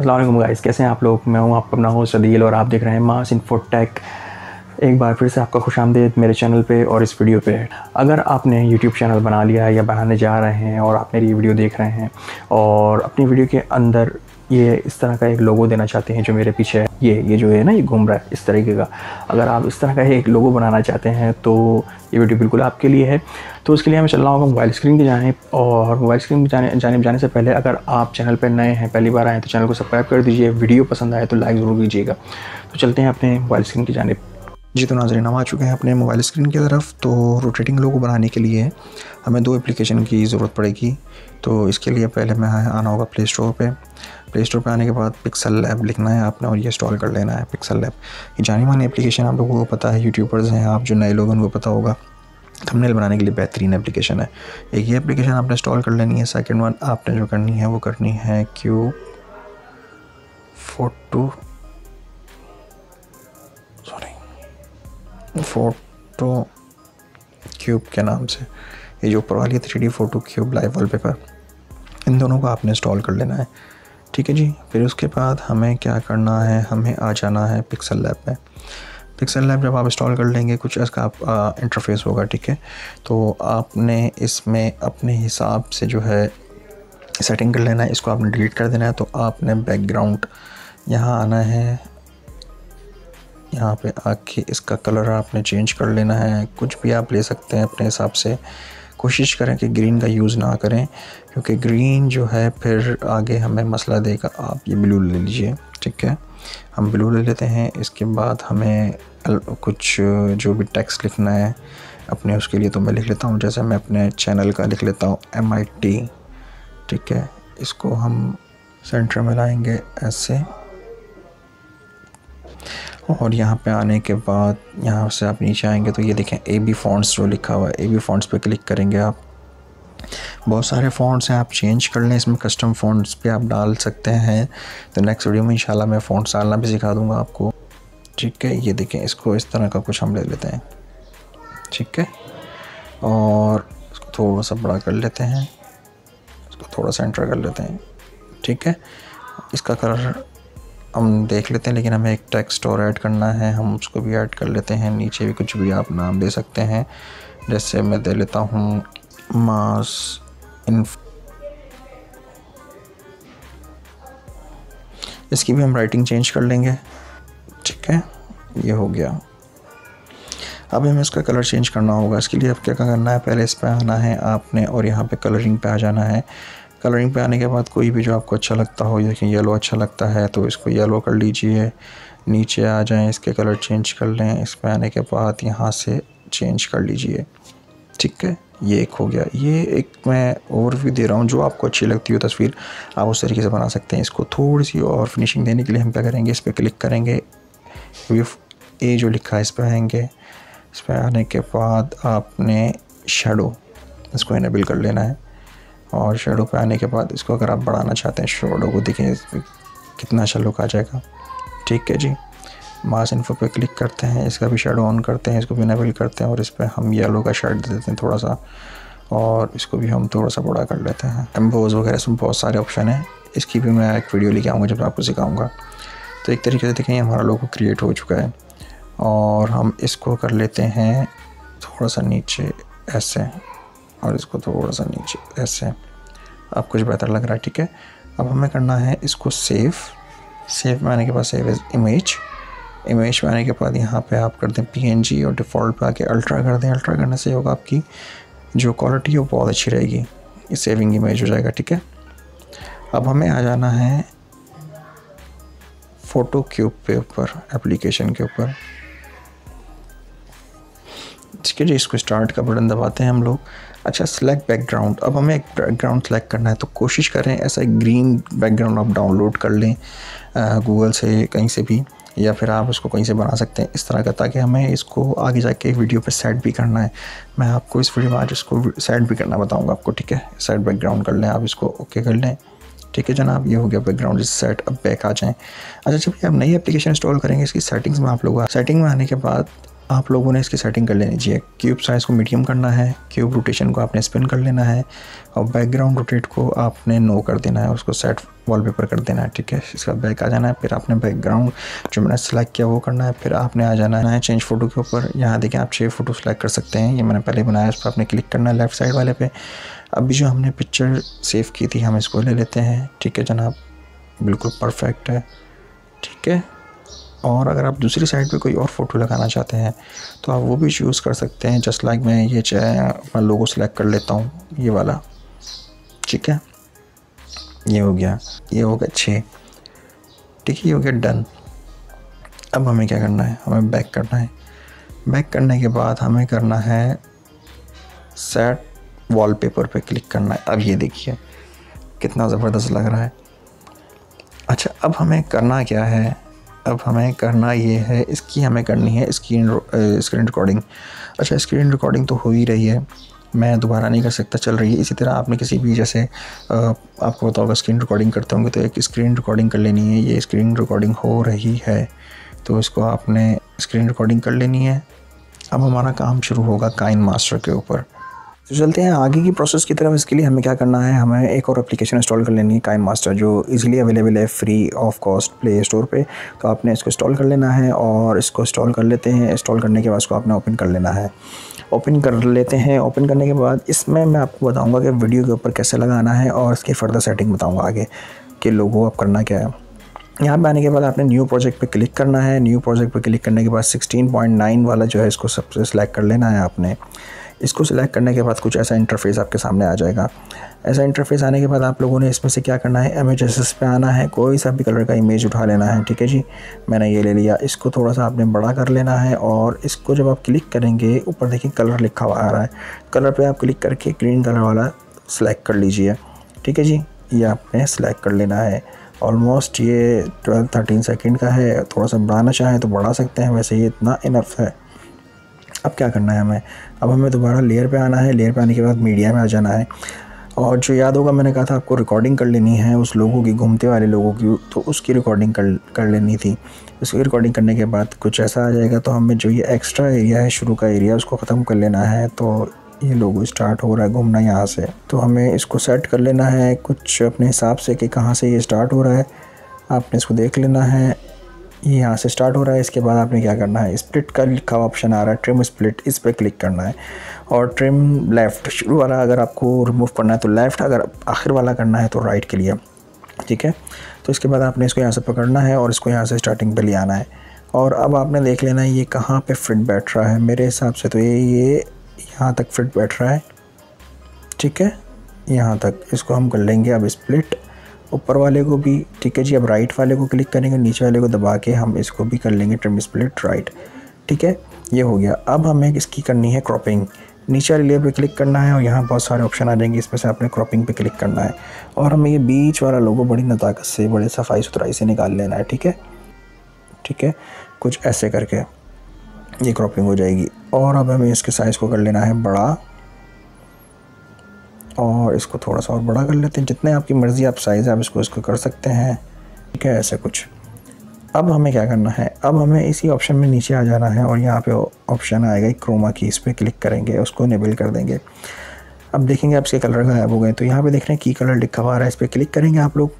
Aslam guys कैसे हैं आप लोग? मैं हूँ आप अपना होस्ट अदील और आप देख रहे हैं मास इन्फोटेक एक बार फिर से आपका खुश आमदेद मेरे चैनल पे और इस वीडियो पे। अगर आपने यूट्यूब चैनल बना लिया है या बनाने जा रहे हैं और आप मेरी वीडियो देख रहे हैं और अपनी वीडियो के अंदर ये इस तरह का एक लोगो देना चाहते हैं जो मेरे पीछे है। ये ये जो है ना, ये घूम रहा है इस तरीके का। अगर आप इस तरह का एक लोगो बनाना चाहते हैं तो ये वीडियो बिल्कुल आपके लिए है। तो उसके लिए हमें चलना होगा मोबाइल स्क्रीन की जाने, और मोबाइल स्क्रीन की जाने जाने जाने से पहले अगर आप चैनल पर नए हैं, पहली बार आए तो चैनल को सब्सक्राइब कर दीजिए, वीडियो पसंद आए तो लाइक ज़रूर कीजिएगा। तो चलते हैं अपने मोबाइल स्क्रीन की जाने। जी तो नाजरीन, हम आ चुके हैं अपने मोबाइल स्क्रीन की तरफ़। तो रोटेटिंग लोगो बनाने के लिए हमें दो एप्लीकेशन की ज़रूरत पड़ेगी। तो इसके लिए पहले मैं आना होगा प्ले स्टोर पर प्ले स्टोर पर आने के बाद पिक्सल लैब लिखना है आपने और ये इंस्टॉल कर लेना है पिक्सल लैब ये जानी मानी एप्लीकेशन आप लोगों को पता है यूट्यूबर्स हैं आप, जो नए लोग उनको पता होगा। थंबनेल बनाने के लिए बेहतरीन एप्लीकेशन है। एक ये एप्लीकेशन आपने इंस्टॉल कर लेनी है सेकेंड वन आपने जो करनी है, वो करनी है Q photo sorry photo cube के नाम से। ये जो ऊपर वाली है three D photo cube live wallpaper इन दोनों को आपने इंस्टॉल कर लेना है। ठीक है जी। फिर उसके बाद हमें क्या करना है? हमें आ जाना है पिक्सल लैब में। पिक्सल लैब जब आप इंस्टॉल कर लेंगे, कुछ इसका आप इंटरफेस होगा, ठीक है? तो आपने इसमें अपने हिसाब से जो है सेटिंग कर लेना है, इसको आपने डिलीट कर देना है तो आपने बैकग्राउंड यहाँ आना है। यहाँ पे आके इसका कलर आपने चेंज कर लेना है। कुछ भी आप ले सकते हैं अपने हिसाब से। कोशिश करें कि ग्रीन का यूज़ ना करें, क्योंकि ग्रीन जो है फिर आगे हमें मसला देगा। आप ये ब्लू ले लीजिए, ठीक है? हम ब्लू ले लेते हैं, इसके बाद हमें कुछ, जो भी टेक्स्ट लिखना है, अपने उसके लिए तो मैं लिख लेता हूँ, जैसे मैं अपने चैनल का लिख लेता हूँ एम आई टी ठीक है? इसको हम सेंटर में लाएँगे ऐसे। और यहाँ पे आने के बाद यहाँ से आप नीचे आएँगे तो ये देखें ए बी फॉन्ट्स जो लिखा हुआ है। ए बी फॉन्ट्स पे क्लिक करेंगे आप। बहुत सारे फ़ॉन्ट्स हैं, आप चेंज कर लें। इसमें कस्टम फ़ॉन्ट्स पे आप डाल सकते हैं। तो नेक्स्ट वीडियो में इंशाल्लाह मैं फ़ॉन्ट्स डालना भी सिखा दूँगा आपको। ठीक है, ये देखें, इसको इस तरह का कुछ हम ले लेते हैं। ठीक है, और इसको थोड़ा सा बड़ा कर लेते हैं। इसको थोड़ा सा एंटर कर लेते हैं। ठीक है, इसका कलर हम देख लेते हैं, लेकिन हमें एक टेक्स्ट और ऐड करना है। हम उसको भी ऐड कर लेते हैं। नीचे भी कुछ भी आप नाम दे सकते हैं। जैसे मैं दे लेता हूँ मास इन इसकी भी हम राइटिंग चेंज कर लेंगे। ठीक है, ये हो गया। अब हमें इसका कलर चेंज करना होगा। इसके लिए अब क्या करना है? पहले इस पर आना है आपने, और यहाँ पे कलरिंग पे आ जाना है। कलरिंग पे आने के बाद कोई भी जो आपको अच्छा लगता हो देखिए येलो अच्छा लगता है तो इसको येलो कर लीजिए। नीचे आ जाएँ, इसके कलर चेंज कर लें। इस पर आने के बाद यहाँ से चेंज कर लीजिए। ठीक है? ये एक हो गया। ये एक मैं ओवरव्यू दे रहा हूँ, जो आपको अच्छी लगती हो तस्वीर, आप उस तरीके से बना सकते हैं। इसको थोड़ी सी और फिनिशिंग देने के लिए हम क्या करेंगे, इस पर क्लिक करेंगे। विफ ए जो लिखा है, इस पर आएँगे। इस पर आने के बाद आपने शेडो इसको इनेबल कर लेना है। और शेडो पे आने के बाद इसको अगर आप बढ़ाना चाहते हैं शेडो को देखें, कितना अच्छा लुक आ जाएगा। ठीक है जी। मास इन्फो पे क्लिक करते हैं, इसका भी शेडो ऑन करते हैं, इसको भी इनेबल करते हैं और इस पर हम येलो का शेड दे देते हैं थोड़ा सा। और इसको भी हम थोड़ा सा बड़ा कर लेते हैं। एम्बोज वगैरह इसमें बहुत सारे ऑप्शन हैं। इसकी भी मैं एक वीडियो लेके आऊँगा, जब मैं आपको सिखाऊँगा। तो एक तरीके से देखें हमारा लोगो क्रिएट हो चुका है। और हम इसको कर लेते हैं थोड़ा सा नीचे, ऐसे। और इसको थोड़ा सा नीचे, ऐसे। अब कुछ बेहतर लग रहा है, ठीक है? अब हमें करना है इसको सेव सेव में आने के बाद सेव एज इमेज इमेज में आने के बाद यहाँ पे आप कर दें पीएनजी और डिफ़ॉल्ट पे आके अल्ट्रा कर दें। अल्ट्रा करने से होगा आपकी जो क्वालिटी है वो बहुत अच्छी रहेगी। सेविंग इमेज हो जाएगा, ठीक है? अब हमें आ जाना है फ़ोटो पे ऊपर एप्लीकेशन के ऊपर। है जी इसको स्टार्ट का बटन दबाते हैं हम लोग। अच्छा सेलेक्ट बैकग्राउंड अब हमें एक बैकग्राउंड सेलेक्ट करना है तो कोशिश करें ऐसा एक ग्रीन बैकग्राउंड आप डाउनलोड कर लें गूगल से कहीं से भी, या फिर आप उसको कहीं से बना सकते हैं, इस तरह का, ताकि हमें इसको आगे जाके वीडियो पे सेट भी करना है। मैं आपको इस वीडियो में आज इसको सेट भी करना बताऊँगा आपको, ठीक है? सेट बैकग्राउंड कर लें, आप इसको ओके कर लें। ठीक है जनाब, ये हो गया बैकग्राउंड इस सेट अब बैक आ जाएँ। अच्छा जब आप नई एप्लीकेशन इंस्टॉल करेंगे, इसकी सेटिंग्स में आप लोग सेटिंग में आने के बाद आप लोगों ने इसकी सेटिंग कर लेनी चाहिए। क्यूब साइज़ को मीडियम करना है क्यूब रोटेशन को आपने स्पिन कर लेना है और बैकग्राउंड रोटेट को आपने नो कर देना है, उसको सेट वॉलपेपर कर देना है, ठीक है? इसका बैक आ जाना है, फिर आपने बैकग्राउंड जो मैंने सेलेक्ट किया वो करना है, फिर आपने आ जाना है चेंज फ़ोटो के ऊपर। यहाँ देखिए आप छः फ़ोटो सेलेक्ट कर सकते हैं, ये मैंने पहले बनाया उस पर आपने क्लिक करना है लेफ़्ट साइड वाले पे। अभी जो हमने पिक्चर सेव की थी, हम इसको ले लेते हैं, ठीक है जनाब? बिल्कुल परफेक्ट है, ठीक है? और अगर आप दूसरी साइड पे कोई और फ़ोटो लगाना चाहते हैं तो आप वो भी चूज़ कर सकते हैं जस्ट लाइक मैं ये चाहे अपना लोगो सेलेक्ट कर लेता हूँ, ये वाला। ठीक है? ये हो गया। ये हो गया छः। ठीक है, ये हो गया डन अब हमें क्या करना है? हमें बैक करना है। बैक करने के बाद हमें करना है सेट वॉलपेपर पे क्लिक करना है। अब ये देखिए, कितना ज़बरदस्त लग रहा है। अच्छा अब हमें करना क्या है? अब हमें करना ये है, इसकी हमें करनी है स्क्रीन स्क्रीन रिकॉर्डिंग अच्छा स्क्रीन रिकॉर्डिंग तो हो ही रही है, मैं दोबारा नहीं कर सकता, चल रही है। इसी तरह आपने किसी भी, जैसे आपको बताओगे स्क्रीन रिकॉर्डिंग करते होंगे तो एक स्क्रीन रिकॉर्डिंग कर लेनी है, ये स्क्रीन रिकॉर्डिंग हो रही है तो इसको आपने स्क्रीन रिकॉर्डिंग कर लेनी है। अब हमारा काम शुरू होगा काइन मास्टर के ऊपर। तो चलते हैं आगे की प्रोसेस की तरफ़। इसके लिए हमें क्या करना है? हमें एक और एप्लीकेशन इंस्टॉल कर लेनी है काइम मास्टर जो इजीली अवेलेबल है free of cost play store पे। तो आपने इसको इंस्टॉल कर लेना है और इसको इंस्टॉल कर लेते हैं। इंस्टॉल करने के बाद इसको आपने ओपन कर लेना है। ओपन कर लेते हैं। ओपन करने के बाद इसमें मैं आपको बताऊँगा कि वीडियो के ऊपर कैसे लगाना है और इसकी फ़र्दर सेटिंग बताऊँगा आगे कि लोगों आप करना क्या है। यहाँ पे आने के बाद आपने न्यू प्रोजेक्ट पे क्लिक करना है। न्यू प्रोजेक्ट पे क्लिक करने के बाद 16.9 वाला जो है, इसको सबसे सिलेक्ट कर लेना है आपने। इसको सिलेक्ट करने के बाद कुछ ऐसा इंटरफेस आपके सामने आ जाएगा। ऐसा इंटरफेस आने के बाद आप लोगों ने इसमें से क्या करना है? एम एच पे आना है। कोई सा भी कलर का इमेज उठा लेना है, ठीक है जी? मैंने ये ले लिया। इसको थोड़ा सा आपने बड़ा कर लेना है और इसको जब आप क्लिक करेंगे, ऊपर देखिए कलर लिखा हुआ आ रहा है। कलर पर आप क्लिक करके ग्रीन कलर वाला सेलेक्ट कर लीजिए, ठीक है जी? ये आपने सेलेक्ट कर लेना है। ऑलमोस्ट ये ट्वेल्व थर्टीन सेकेंड का है। थोड़ा सा बढ़ाना चाहें तो बढ़ा सकते हैं, वैसे ये इतना इनफ है। अब क्या करना है हमें? अब हमें दोबारा लेयर पे आना है। लेयर पे आने के बाद मीडिया में आ जाना है। और जो याद होगा, मैंने कहा था आपको रिकॉर्डिंग कर लेनी है उस लोगों की, घूमते वाले लोगों की तो उसकी रिकॉर्डिंग कर कर लेनी थी। उसकी रिकॉर्डिंग करने के बाद कुछ ऐसा आ जाएगा तो हमें जो ये एक्स्ट्रा एरिया है, शुरू का एरिया उसको ख़त्म कर लेना है। तो ये लोगो स्टार्ट हो रहा है घूमना यहाँ से। तो हमें इसको सेट कर लेना है। कुछ अपने हिसाब से कि कहाँ से ये स्टार्ट हो रहा है। आपने इसको देख लेना है। ये यहाँ से स्टार्ट हो रहा है। इसके बाद आपने क्या करना है? स्प्लिट का लिखा ऑप्शन आ रहा है। ट्रिम स्प्लिट इस पर क्लिक करना है। और ट्रिम लेफ़्ट शुरू वाला अगर आपको रिमूव करना है तो लेफ़्ट अगर आखिर वाला करना है तो राइट के लिए। ठीक है? तो इसके बाद आपने इसको यहाँ से पकड़ना है और इसको यहाँ से स्टार्टिंग पर ले आना है। और अब आपने देख लेना है, ये कहाँ पे फिट बैठ रहा है। मेरे हिसाब से तो ये ये यहाँ तक फिट बैठ रहा है। ठीक है? यहाँ तक। इसको हम कर लेंगे अब स्प्लिट ऊपर वाले को भी, ठीक है जी? अब राइट वाले को क्लिक करेंगे, नीचे वाले को दबा के हम इसको भी कर लेंगे ट्रिम स्प्लिट राइट ठीक है? ये हो गया। अब हमें इसकी करनी है क्रॉपिंग नीचे वाले लेयर पे क्लिक करना है और यहाँ बहुत सारे ऑप्शन आ जाएँगे, इसमें से आपने क्रॉपिंग पे क्लिक करना है। और हमें ये बीच वाला लोगो बड़ी नज़ाकत से, बड़े सफ़ाई सुथराई से निकाल लेना है, ठीक है? ठीक है? कुछ ऐसे करके ये क्रॉपिंग हो जाएगी। और अब हमें इसके साइज़ को कर लेना है बड़ा। और इसको थोड़ा सा और बड़ा कर लेते हैं। जितने आपकी मर्ज़ी, आप साइज़ है आप इसको इसको कर सकते हैं। ठीक है, ऐसे कुछ। अब हमें क्या करना है? अब हमें इसी ऑप्शन में नीचे आ जाना है और यहाँ पे ऑप्शन आएगा क्रोमा की इस पर क्लिक करेंगे, उसको इनेबल कर देंगे। अब देखेंगे आप इसके कलर गायब हो गए तो यहाँ पे देख रहे हैं की कलर लिखा हुआ रहा है, इस पर क्लिक करेंगे आप लोग।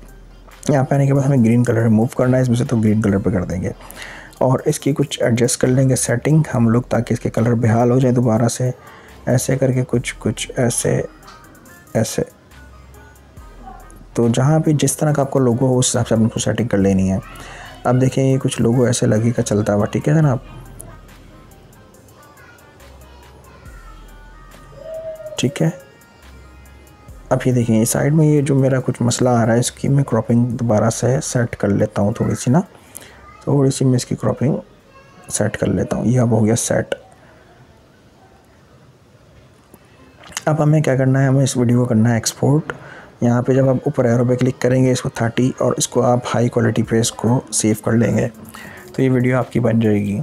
यहाँ पे आने के बाद हमें ग्रीन कलर रिमूव करना है, इसमें से तो ग्रीन कलर पे कर देंगे। और इसकी कुछ एडजस्ट कर लेंगे सेटिंग हम लोग, ताकि इसके कलर बेहाल हो जाए दोबारा से। ऐसे करके कुछ कुछ ऐसे ऐसे। तो जहाँ पे जिस तरह का आपको लोगो हो, उस हिसाब से आपको सेटिंग कर लेनी है। अब देखें ये कुछ लोगो ऐसे लगेगा चलता हुआ, ठीक है ना? आप ठीक है? अब ये देखें साइड में ये जो मेरा कुछ मसला आ रहा है, इसकी मैं क्रॉपिंग दोबारा से सेट कर लेता हूँ थोड़ी सी ना। थोड़ी सी मैं इसकी क्रॉपिंग सेट कर लेता हूँ। ये अब हो गया सेट अब हमें क्या करना है, हमें इस वीडियो को करना है एक्सपोर्ट यहाँ पे जब आप ऊपर एरो पे क्लिक करेंगे, इसको थर्टी और इसको आप हाई क्वालिटी पे इसको सेव कर लेंगे तो ये वीडियो आपकी बन जाएगी।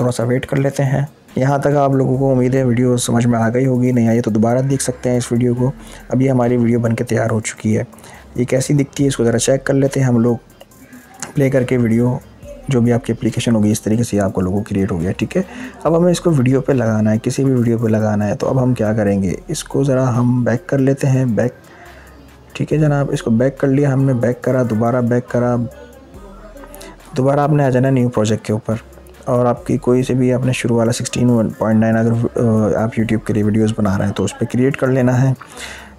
थोड़ा सा वेट कर लेते हैं। यहाँ तक आप लोगों को उम्मीद है वीडियो समझ में आ गई होगी, नहीं आई तो दोबारा देख सकते हैं इस वीडियो को। अभी हमारी वीडियो बन के तैयार हो चुकी है। ये कैसी दिखती है, इसको ज़रा चेक कर लेते हैं हम लोग। प्ले करके वीडियो जो भी आपकी एप्लीकेशन होगी, इस तरीके से आपका लोगो क्रिएट हो गया ठीक है? अब हमें इसको वीडियो पे लगाना है, किसी भी वीडियो पे लगाना है तो अब हम क्या करेंगे? इसको ज़रा हम बैक कर लेते हैं बैक ठीक है जनाब? इसको बैक कर लिया हमने बैक करा, दोबारा बैक करा। दोबारा आपने आ जाना न्यू प्रोजेक्ट के ऊपर। और आपकी कोई से भी आपने शुरू वाला सिक्सटीन पॉइंट नाइन अगर आप यूट्यूब के लिए वीडियोज़ बना रहे हैं तो उस पर क्रिएट कर लेना है।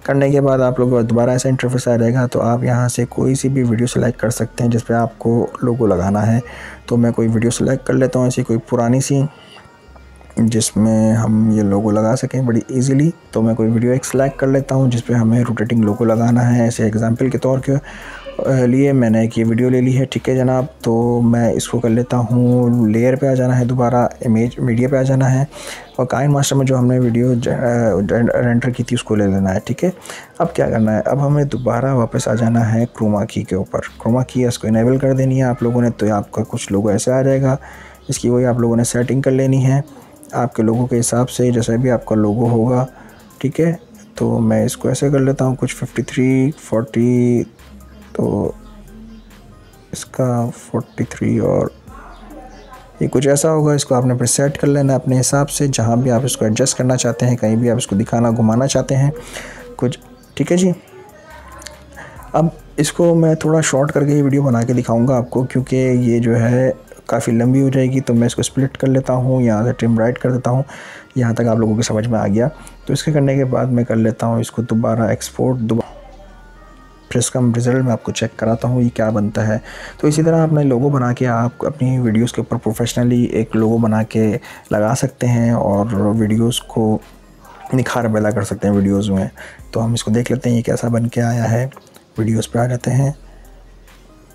करने के बाद आप लोग दोबारा ऐसा इंटरफेस आ जाएगा तो आप यहाँ से कोई सी भी वीडियो सेलेक्ट कर सकते हैं जिस पर आपको लोगो लगाना है। तो मैं कोई वीडियो सेलेक्ट कर लेता हूँ ऐसी कोई पुरानी सी, जिसमें हम ये लोगो लगा सकें बड़ी इजीली तो मैं कोई वीडियो एक सेलेक्ट कर लेता हूँ जिस पे हमें रोटेटिंग लोगो लगाना है, ऐसे एग्जांपल के तौर के लिए मैंने एक ये वीडियो ले ली है, ठीक है जनाब? तो मैं इसको कर लेता हूँ लेयर पे आ जाना है दोबारा इमेज मीडिया पे आ जाना है। और काइन मास्टर में जो हमने वीडियो रेंटर की थी, उसको ले लेना है, ठीक है? अब क्या करना है? अब हमें दोबारा वापस आ जाना है क्रोमा की के ऊपर। क्रोमा की इसको इनेबल कर देनी है आप लोगों ने तो आपका कुछ लोगो ऐसे आ जाएगा। इसकी वही आप लोगों ने सेटिंग कर लेनी है। आपके लोगों के हिसाब से जैसा भी आपका लोगो होगा, ठीक है? तो मैं इसको ऐसे कर लेता हूँ, कुछ 53 40 तो इसका 43 और ये कुछ ऐसा होगा, इसको आपने फिर सेट कर लेना अपने हिसाब से। जहाँ भी आप इसको एडजस्ट करना चाहते हैं, कहीं भी आप इसको दिखाना, घुमाना चाहते हैं, कुछ ठीक है जी? अब इसको मैं थोड़ा शॉर्ट करके ये वीडियो बना के दिखाऊँगा आपको, क्योंकि ये जो है काफ़ी लंबी हो जाएगी तो मैं इसको स्प्लिट कर लेता हूँ, यहाँ से ट्रिम राइट कर देता हूँ, यहाँ तक आप लोगों की समझ में आ गया। तो इसके करने के बाद मैं कर लेता हूँ इसको दोबारा एक्सपोर्ट दोबारा फिर इसका रिज़ल्ट मैं आपको चेक कराता हूँ, ये क्या बनता है। तो इसी तरह अपने लोगो बना के आप अपनी वीडियोस के ऊपर प्रोफेशनली एक लोगो बना के लगा सकते हैं और वीडियोस को निखार पैदा कर सकते हैं वीडियोस में। तो हम इसको देख लेते हैं ये कैसा बन के आया है। वीडियोज़ पर आ जाते हैं।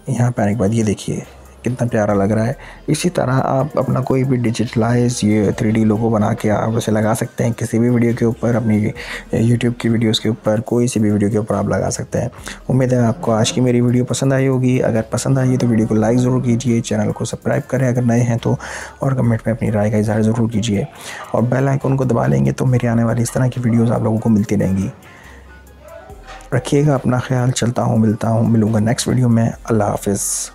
यहाँ पर आने के बाद ये देखिए। कितना प्यारा लग रहा है। इसी तरह आप अपना कोई भी डिजिटलाइज ये थ्री लोगो बना के आप उसे लगा सकते हैं। किसी भी वीडियो के ऊपर, अपनी यूट्यूब की वीडियोज़ के ऊपर, कोई सी भी वीडियो के ऊपर आप लगा सकते हैं। उम्मीद है आपको आज की मेरी वीडियो पसंद आई होगी। अगर पसंद आई है तो वीडियो को लाइक ज़रूर कीजिए चैनल को सब्सक्राइब करें। अगर नए हैं तो और कमेंट में अपनी राय का इजहार ज़रूर कीजिए। और बेल आइकन को दबा लेंगे तो मेरी आने वाली इस तरह की वीडियोज़ आप लोगों को मिलती रहेंगी। रखिएगा अपना ख्याल। चलता हूँ, मिलता हूँ, मिलूँगा नेक्स्ट वीडियो में। अल्लाह हाफिज़।